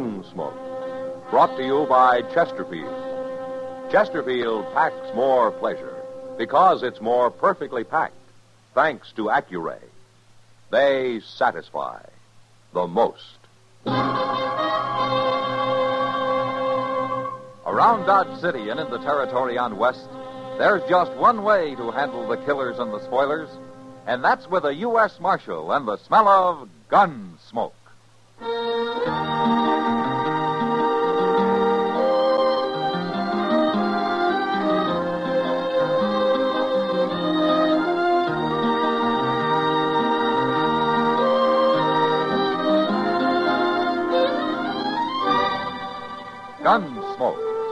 Gunsmoke. Brought to you by Chesterfield. Chesterfield packs more pleasure because it's more perfectly packed, thanks to Accuray. They satisfy the most. Around Dodge City and in the territory on West, there's just one way to handle the killers and the spoilers, and that's with a U.S. Marshal and the smell of gun smoke.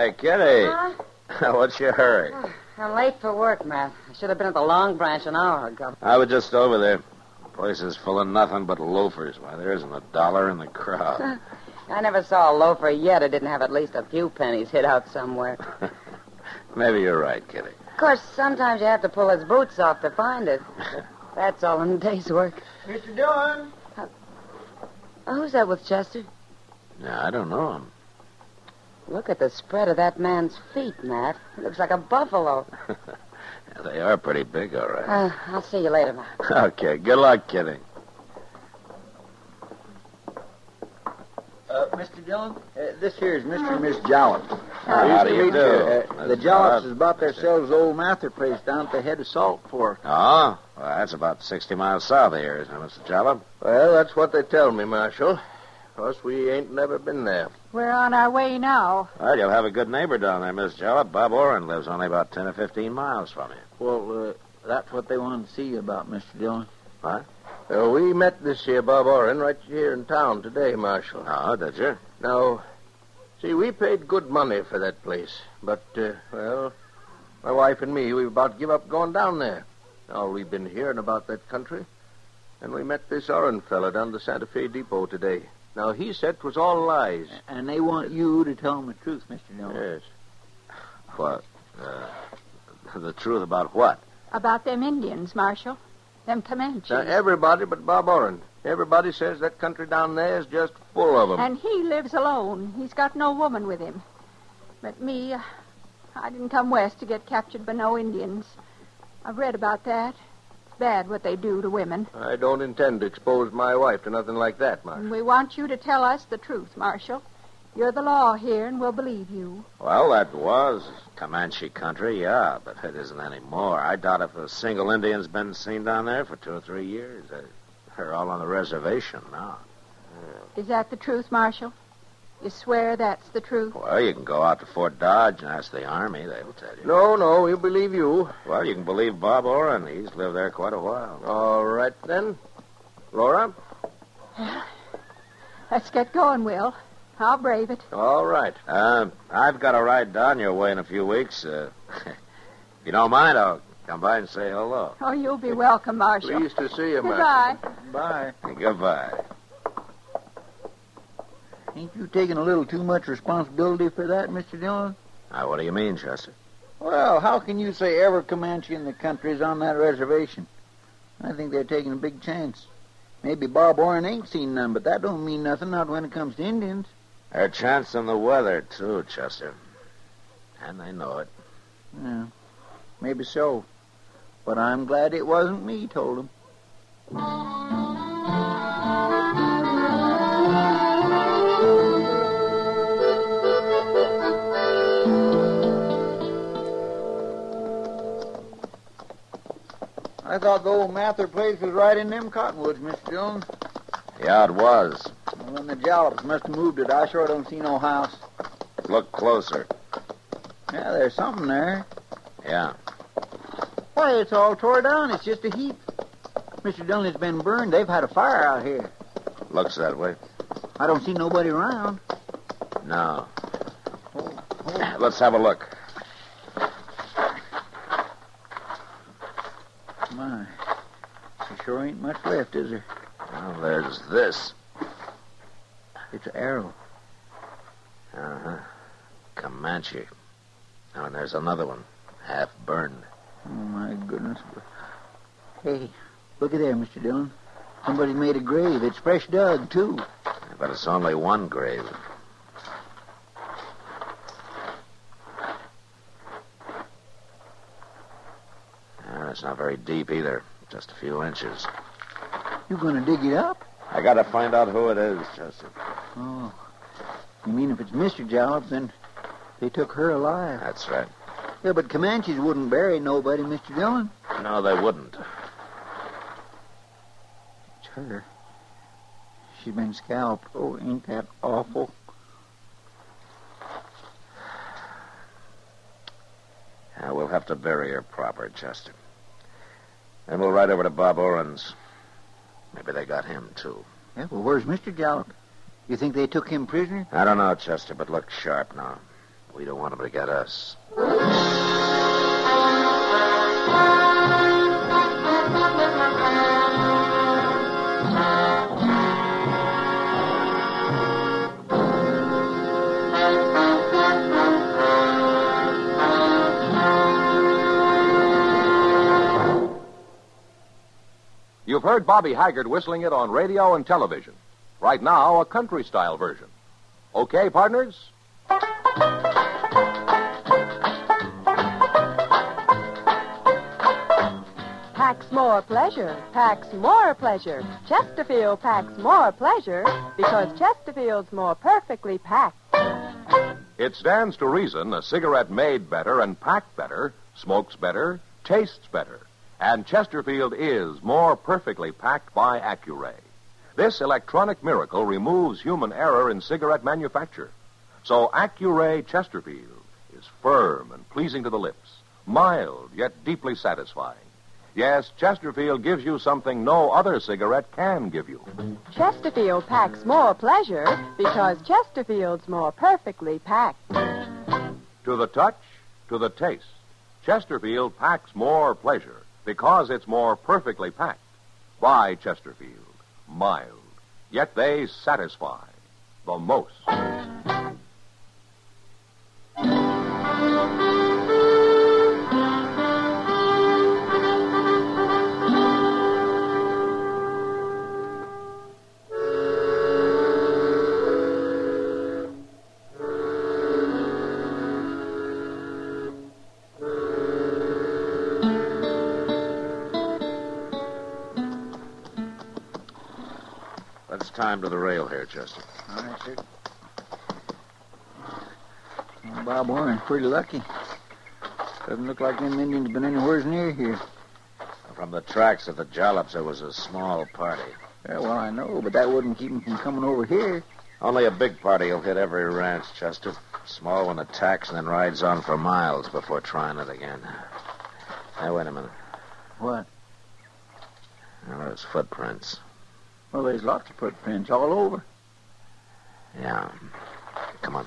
Hey, Kitty. Huh? What's your hurry? I'm late for work, Matt. I should have been at the Long Branch an hour ago. I was just over there. The place is full of nothing but loafers. Why, there isn't a dollar in the crowd. I never saw a loafer yet who didn't have at least a few pennies hid out somewhere. Maybe you're right, Kitty. Of course, sometimes you have to pull his boots off to find it. That's all in a day's work. Mr. Dillon. Oh, who's that with Chester? Yeah, I don't know him. Look at the spread of that man's feet, Matt. He looks like a buffalo. Yeah, they are pretty big, all right. Uh, I'll see you later, Matt. Okay, good luck, Kitty. Uh, Mr. Dillon, uh, this here is Mr. and Miss Jollop. Uh, How used do you do? Uh, the That's Jollops has bought themselves old Mather place down at the head of Salt Fork. Oh, well, that's about 60 miles south of here, isn't it, Mr. Jalop? Well, that's what they tell me, Marshal. Of course, we ain't never been there. We're on our way now. Well, you'll have a good neighbor down there, Miss Jalop. Bob Oren lives only about 10 or 15 miles from you. Well, uh, that's what they wanted to see you about, Mr. Dillon. Uh, we met this here Bob Oren right here in town today, Marshal. Oh, did you? Now, see, we paid good money for that place. But, uh, well, my wife and me, we about give up going down there. All we've been hearing about that country. And we met this Oren fella down the Santa Fe Depot today. Now, he said 'twas all lies. And they want you to tell them the truth, Mr. Dillon. Yes. What? Uh, the truth about what? About them Indians, Marshal. Them Comanches. Now, everybody but Bob Oren. Everybody says that country down there is just full of 'em. And he lives alone. He's got no woman with him. But me, uh, I didn't come west to get captured by no Indians. I've read about that. It's bad what they do to women. I don't intend to expose my wife to nothing like that, Marshal. We want you to tell us the truth, Marshal. You're the law here, and we'll believe you. Well, that was Comanche country, yeah, but it isn't anymore. I doubt if a single Indian's been seen down there for two or three years. They- They're all on the reservation now. Is that the truth, Marshal? You swear that's the truth? Well, you can go out to Fort Dodge and ask the Army. They'll tell you. No, no, we'll believe you. Well, you can believe Bob Oren. He's lived there quite a while. All right, then. Laura? Let's get going, Will. I'll brave it. All right. Uh, I've got to ride down your way in a few weeks. Uh, if you don't mind, I'll come by and say hello. Oh, you'll be welcome, Marshal. Pleased to see you, Marshal. Goodbye. Bye. Goodbye. Ain't you taking a little too much responsibility for that, Mr. Dillon? Now, what do you mean, Chester? Well, how can you say every Comanche in the country is on that reservation? I think they're taking a big chance. Maybe Bob Oren ain't seen none, but that don't mean nothing, not when it comes to Indians. They're chancing the weather, too, Chester. And they know it. Yeah, maybe so. But I'm glad it wasn't me told him. I thought the old Mather place was right in them cottonwoods, Mr. Dillon. Yeah, it was. Well, then the Jallops must have moved it. I sure don't see no house. Look closer. Yeah, there's something there. Yeah. Why, it's all tore down. It's just a heap. Mr. Dillon, it's been burned. They've had a fire out here. Looks that way. I don't see nobody around. No. Oh, oh. Let's have a look. My. There sure ain't much left, is there? Well, there's this. It's an arrow. Uh huh. Comanche. Oh, and there's another one, half burned. Oh, my goodness. Hey, look at there, Mr. Dillon. Somebody made a grave. It's fresh dug, too. But it's only one grave. Ah, it's not very deep either. Just a few inches. You gonna dig it up? I gotta find out who it is, Chester. Oh. You mean if it's Mr. Jalop, then they took her alive? That's right. Yeah, but Comanches wouldn't bury nobody, Mr. Dillon. No, they wouldn't. It's her. She's been scalped. Oh, ain't that awful? Yeah, we'll have to bury her proper, Chester. Then we'll ride over to Bob Oren's. Maybe they got him, too. Yeah, well, where's Mr. Jalop? You think they took him prisoner? I don't know, Chester, but look sharp now. We don't want him to get us. Heard Bobby Haggard whistling it on radio and television. Right now, a country style version. Okay, partners? Packs more pleasure, packs more pleasure. Chesterfield packs more pleasure because Chesterfield's more perfectly packed. It stands to reason a cigarette made better and packed better smokes better, tastes better. And Chesterfield is more perfectly packed by Accuray. This electronic miracle removes human error in cigarette manufacture. So Accuray Chesterfield is firm and pleasing to the lips, mild yet deeply satisfying. Yes, Chesterfield gives you something no other cigarette can give you. Chesterfield packs more pleasure because Chesterfield's more perfectly packed. To the touch, to the taste, Chesterfield packs more pleasure because it's more perfectly packed. By Chesterfield, mild, yet they satisfy the most. Time to the rail here, Chester. All right, sir. Well, Bob Oren's pretty lucky. Doesn't look like them Indians been anywhere near here. From the tracks of the Jallops, there was a small party. Yeah, well, I know, but that wouldn't keep them from coming over here. Only a big party will hit every ranch, Chester. Small one attacks and then rides on for miles before trying it again. Now, wait a minute. What? Now, there's footprints. Well, there's lots of footprints all over. Yeah. Come on.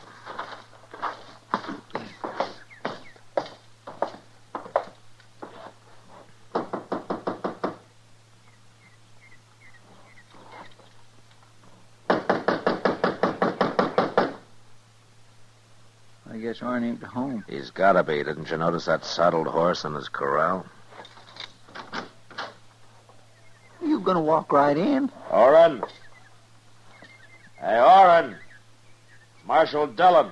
I guess Oren ain't home. He's gotta be. Didn't you notice that saddled horse in his corral? You gonna walk right in? Oren. Hey, Oren. Marshal Dillon.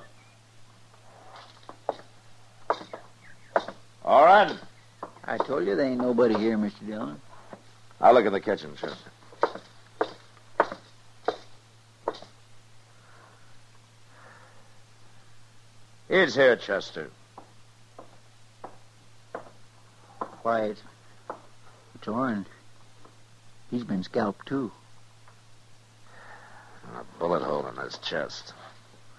Oren. I told you there ain't nobody here, Mr. Dillon. I'll look in the kitchen, Chester. He's here, Chester. Quiet. It's Oren. He's been scalped, too. A bullet hole in his chest.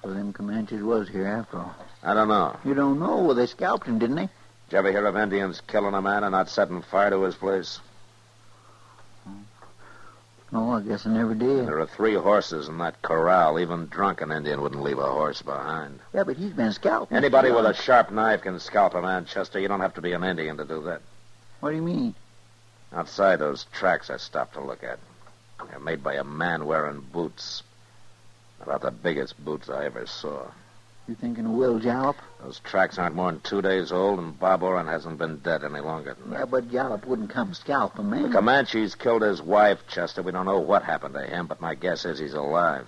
So them Comanches was here after all. I don't know. You don't know? Well, they scalped him, didn't they? Did you ever hear of Indians killing a man and not setting fire to his place? No, I guess I never did. There are three horses in that corral. Even drunken Indian wouldn't leave a horse behind. Yeah, but he's been scalped. Anybody with a sharp knife can scalp a man, Chester. You don't have to be an Indian to do that. What do you mean? Outside those tracks I stopped to look at. They're made by a man wearing boots. About the biggest boots I ever saw. You thinking of Will Jalop? Those tracks aren't more than two days old, and Bob Oren hasn't been dead any longer than Yeah, that. but Jalop wouldn't come scalp a man. The Comanches killed his wife, Chester. We don't know what happened to him, but my guess is he's alive.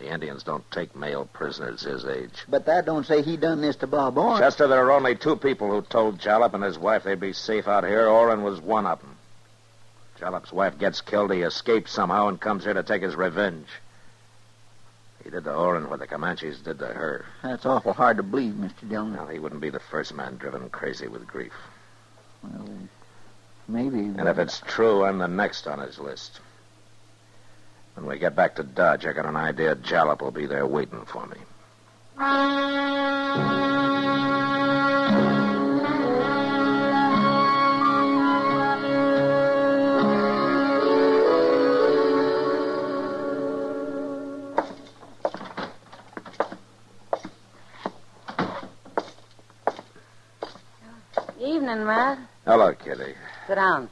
The Indians don't take male prisoners his age. But that don't say he done this to Bob Oren. Chester, there are only two people who told Jalop and his wife they'd be safe out here. Oren was one of them. Jalop's wife gets killed. He escapes somehow and comes here to take his revenge. He did to Oren what the Comanches did to her. That's awful hard to believe, Mr. Dillon. Well, he wouldn't be the first man driven crazy with grief. Well, maybe. And if it's true, I'm the next on his list. When we get back to Dodge, I got an idea Jalop will be there waiting for me. Evening, Matt. Hello, Kitty. Sit down.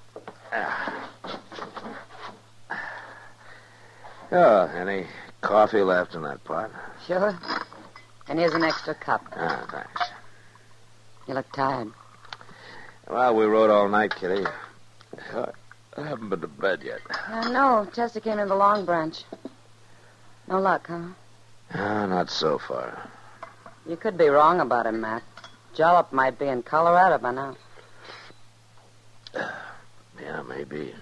Oh, any coffee left in that pot? Sure. And here's an extra cup. Ah, thanks. You look tired. Well, we rode all night, Kitty. I haven't been to bed yet. Uh, no, Chester came in the Long Branch. No luck, huh? Ah, not so far. You could be wrong about him, Matt. Jollop might be in Colorado by now. Yeah, maybe.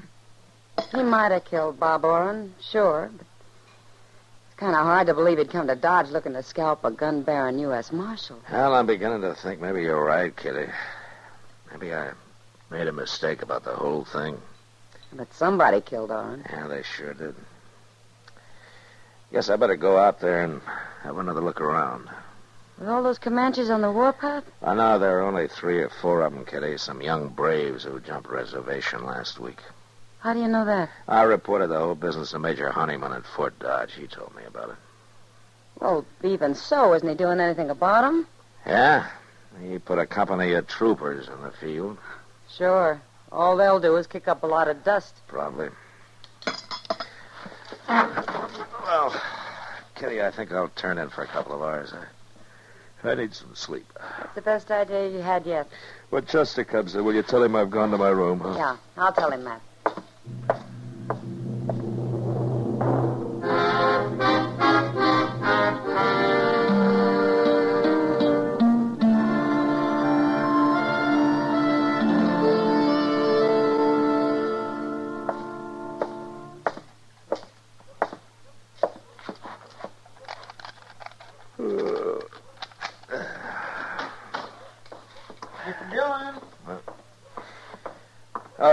He might have killed Bob Oren, sure, but it's kind of hard to believe he'd come to Dodge looking to scalp a gun bearing U.S. Marshal. Well, I'm beginning to think maybe you're right, Kitty. Maybe I made a mistake about the whole thing. But somebody killed Oren. Yeah, they sure did. Guess I better go out there and have another look around. With all those Comanches on the warpath? I know there are only three or four of them, Kitty. Some young braves who jumped reservation last week. How do you know that? I reported the whole business to Major Honeyman at Fort Dodge. He told me about it. Well, even so, isn't he doing anything about him? Yeah? He put a company of troopers in the field, Sure. All they'll do is kick up a lot of dust. probably. Well, Kitty, I think I'll turn in for a couple of hours. I, I need some sleep. It's the best idea you had yet. When Chester comes in, will you tell him I've gone to my room? Huh? Yeah, I'll tell him that.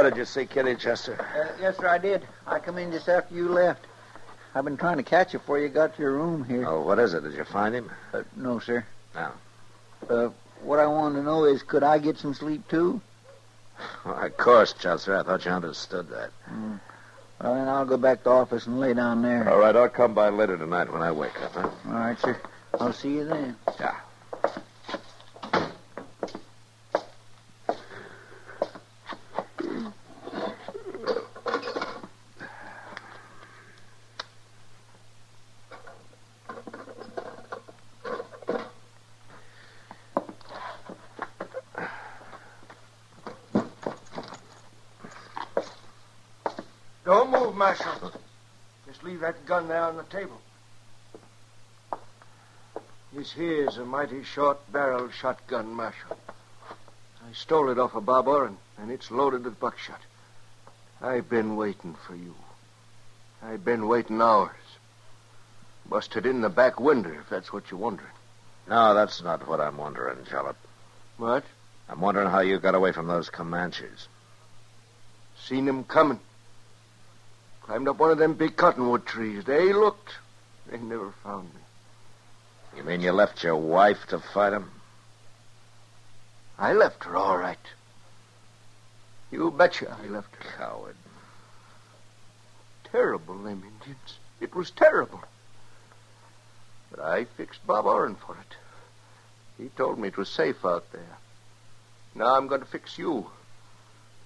Did you see Kitty, Chester? Uh, yes, sir, I did. I come in just after you left. I've been trying to catch you before you got to your room here. Oh, what is it? Did you find him? Uh, no, sir. No. Uh, what I wanted to know is, could I get some sleep, too? Well, of course, Chester. I thought you understood that. Well, then I'll go back to the office and lay down there. All right, I'll come by later tonight when I wake up, huh? All right, sir. I'll see you then. Yeah. Don't move, Marshal. Just leave that gun there on the table. This here's a mighty short-barreled shotgun, Marshal. I stole it off of Bob Oren, and it's loaded with buckshot. I've been waiting for you. I've been waiting hours. Busted in the back window, if that's what you're wondering. No, that's not what I'm wondering, Jalop. What? I'm wondering how you got away from those Comanches. seen him coming. Climbed up one of them big cottonwood trees. They looked. They never found me. You mean you left your wife to fight him? I left her all right. You betcha I left her. Coward. Terrible, them Indians. It was terrible. But I fixed Bob Oren for it. He told me it was safe out there. Now I'm going to fix you.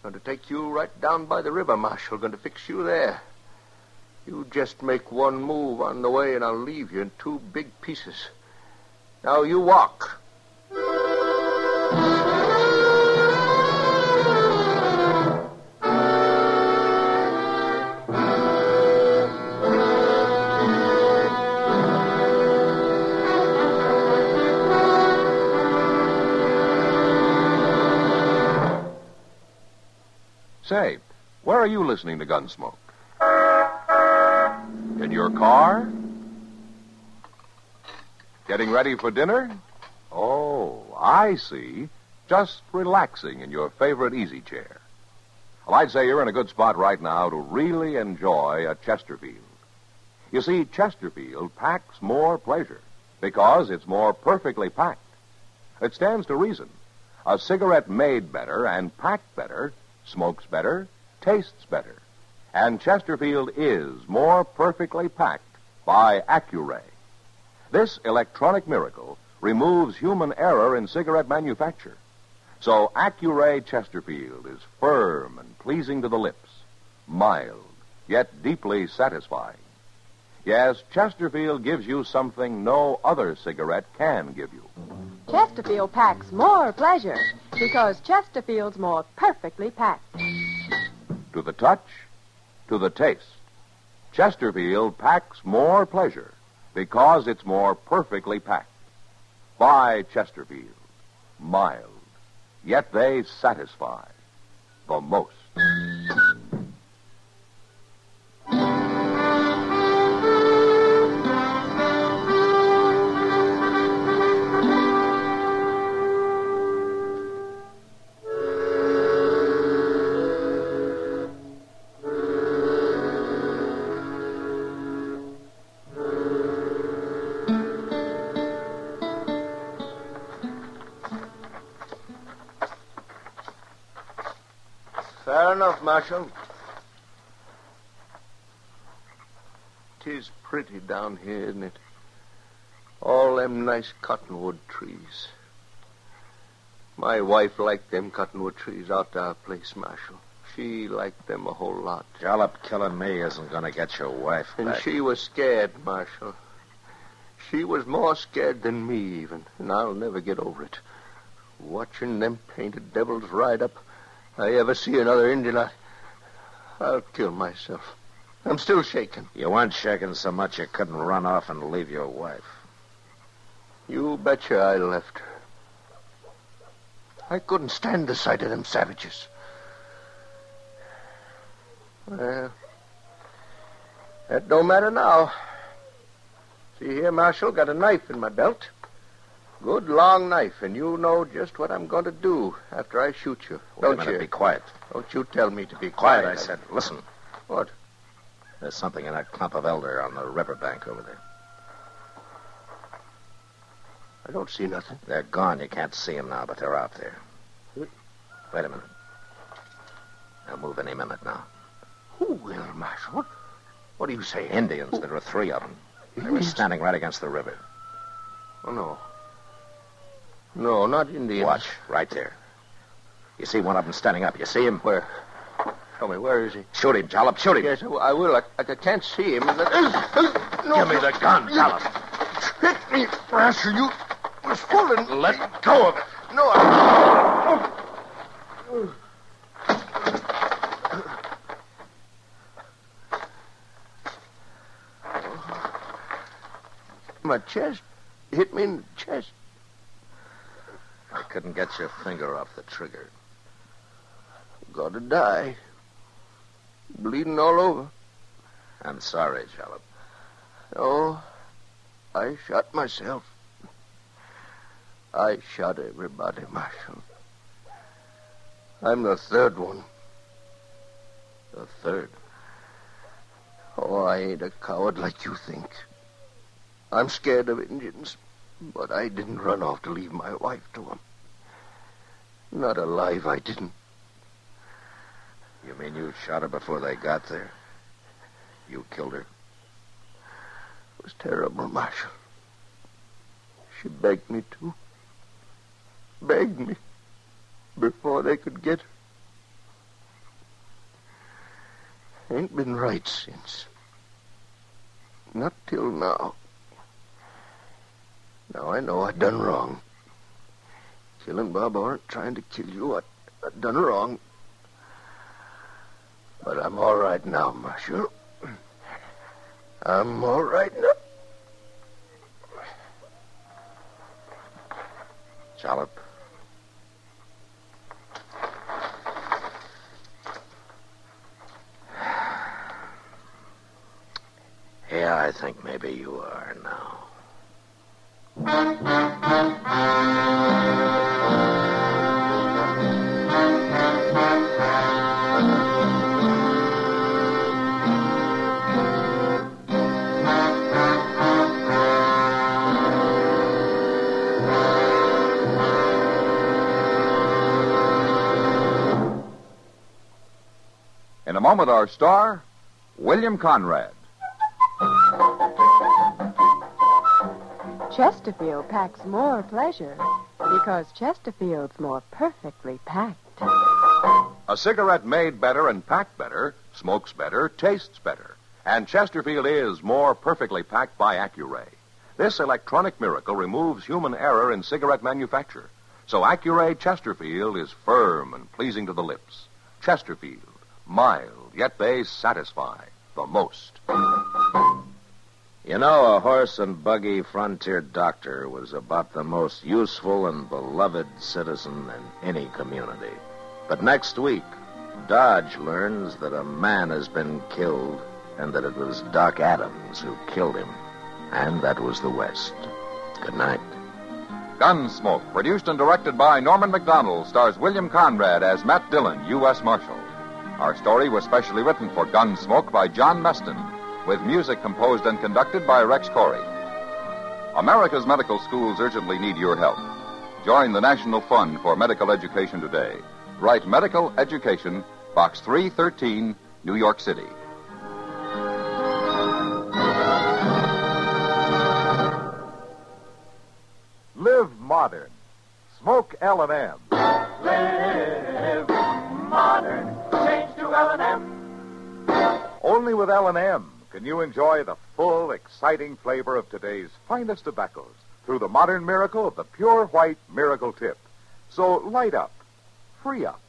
Going to take you right down by the river, Marshal. Going to fix you there. You just make one move on the way, and I'll leave you in two big pieces. Now you walk. Say, where are you listening to Gunsmoke? In your car? Getting ready for dinner? Oh, I see. Just relaxing in your favorite easy chair. Well, I'd say you're in a good spot right now to really enjoy a Chesterfield. You see, Chesterfield packs more pleasure because it's more perfectly packed. It stands to reason. A cigarette made better and packed better smokes better, tastes better. And Chesterfield is more perfectly packed by Accuray. This electronic miracle removes human error in cigarette manufacture. So Accuray Chesterfield is firm and pleasing to the lips, mild, yet deeply satisfying. Yes, Chesterfield gives you something no other cigarette can give you. Chesterfield packs more pleasure because Chesterfield's more perfectly packed. To the touch, to the taste, Chesterfield packs more pleasure because it's more perfectly packed. Buy Chesterfield. Mild, yet they satisfy the most. Fair enough, Marshal. Tis pretty down here, isn't it? All them nice cottonwood trees. My wife liked them cottonwood trees out to our place, Marshal. She liked them a whole lot. Jollop killing me isn't going to get your wife And back. she was scared, Marshal. She was more scared than me, even, and I'll never get over it. Watching them painted devils ride up, I ever see another Indian, I, I'll kill myself. I'm still shaking. You weren't shaking so much you couldn't run off and leave your wife. You betcha I left her. I couldn't stand the sight of them savages. Well, that don't matter now. See here, Marshal, got a knife in my belt. Good long knife, and you know just what I'm going to do after I shoot you. Wait don't a minute, you? be quiet. Don't you tell me to be Quiet, quiet. I said. Listen. What? There's something in that clump of elder on the riverbank over there. I don't see nothing. They're gone. You can't see them now, but they're out there. Wait a minute. They'll move any minute now. Who will, Marshal? What, what are you saying? Indians. There were three of them. They were standing right against the river. Oh, no. No, not Indians. Watch, right there. You see one of them standing up. You see him? Where? Show me, where is he? Shoot him, Jollop. Shoot him. Yes, I will. I, I can't see him. No, Give me the gun, Jollop. Hit me, Marshal. You was fooling. Let go of it. No, I... My chest. Hit me in the chest. Couldn't get your finger off the trigger. Gotta die. Bleeding all over. I'm sorry, Jollop. Oh, I shot myself. I shot everybody, Marshal. I'm the third one. The third. Oh, I ain't a coward like you think. I'm scared of Indians, but I didn't run off to leave my wife to 'em. Not alive, I didn't. You mean you shot her before they got there? You killed her? It was terrible, Marshal. She begged me to. Begged me before they could get her. Ain't been right since. Not till now. Now I know I done wrong. Killing Bob aren't trying to kill you, I, I done wrong. But I'm all right now, Marshal. I'm all right now. Jalop. Our star, William Conrad. Chesterfield packs more pleasure because Chesterfield's more perfectly packed. A cigarette made better and packed better, smokes better, tastes better. And Chesterfield is more perfectly packed by Accuray. This electronic miracle removes human error in cigarette manufacture. So Accuray Chesterfield is firm and pleasing to the lips. Chesterfield, mild, yet they satisfy the most. You know, a horse and buggy frontier doctor was about the most useful and beloved citizen in any community. But next week, Dodge learns that a man has been killed and that it was Doc Adams who killed him. And that was the West. Good night. Gunsmoke, produced and directed by Norman Macdonnell, stars William Conrad as Matt Dillon, U.S. Marshal. Our story was specially written for Gunsmoke by John Meston, with music composed and conducted by Rex Koury. America's medical schools urgently need your help. Join the National Fund for Medical Education today. Write Medical Education, Box 313, New York City. Live modern. Smoke L&M. Live modern. L&M. Only with L&M can you enjoy the full, exciting flavor of today's finest tobaccos through the modern miracle of the pure white miracle tip. So light up, free up,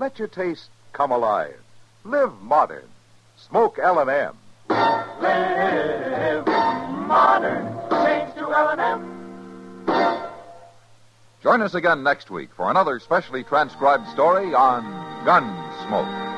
let your taste come alive. Live modern. Smoke L&M. Live modern. Change to L&M. Join us again next week for another specially transcribed story on Gunsmoke.